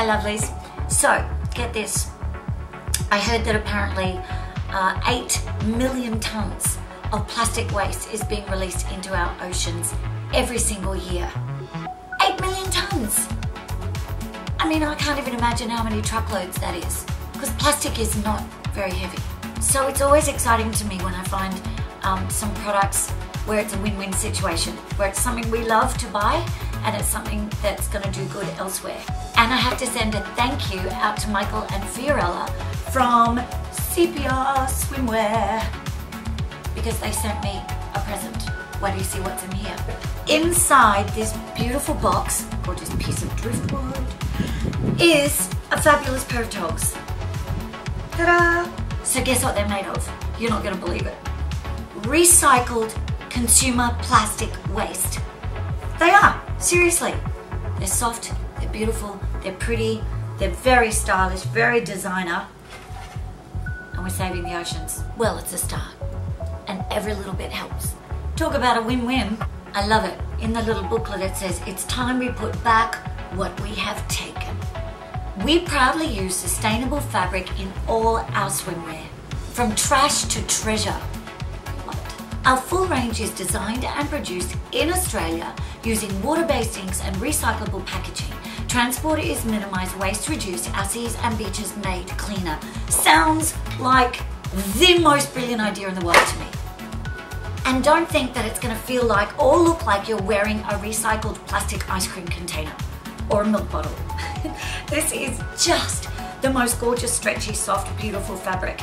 Hi lovelies. So, get this. I heard that apparently uh, 8 million tons of plastic waste is being released into our oceans every single year. 8 million tons! I mean, I can't even imagine how many truckloads that is because plastic is not very heavy. So it's always exciting to me when I find um, some products where it's a win-win situation, where it's something we love to buy and it's something that's going to do good elsewhere. And I have to send a thank you out to Michael and Fiorella from Seapia Swimwear because they sent me a present. Why do you see what's in here? Inside this beautiful box, gorgeous piece of driftwood, is a fabulous pair of togs. Ta-da! So guess what they're made of? You're not gonna believe it. Recycled consumer plastic waste. They are, seriously. They're soft, they're beautiful, they're pretty, they're very stylish, very designer, and we're saving the oceans. Well, it's a start, and every little bit helps. Talk about a win-win. I love it. In the little booklet it says, it's time we put back what we have taken. We proudly use sustainable fabric in all our swimwear, from trash to treasure. Our full range is designed and produced in Australia using water-based inks and recyclable packaging. Transport is minimised, waste reduced, our seas and beaches made cleaner. Sounds like the most brilliant idea in the world to me. And don't think that it's going to feel like or look like you're wearing a recycled plastic ice cream container or a milk bottle. this is just the most gorgeous, stretchy, soft, beautiful fabric.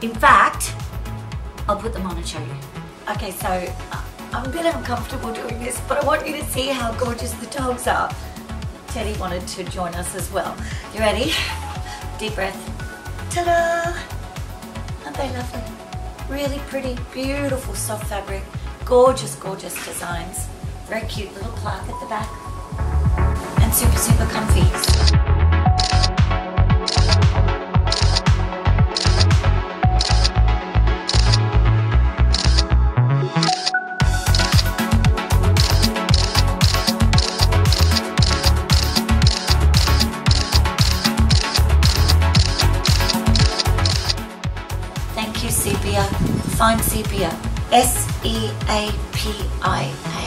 In fact, I'll put them on and show you. Okay, so uh, I'm a bit uncomfortable doing this, but I want you to see how gorgeous the dogs are. Teddy wanted to join us as well. You ready? Deep breath. Ta-da! Aren't they lovely? Really pretty, beautiful soft fabric. Gorgeous, gorgeous designs. Very cute little plaque at the back. And super, super comfy. Seapia. Find Seapia. S E A P I A.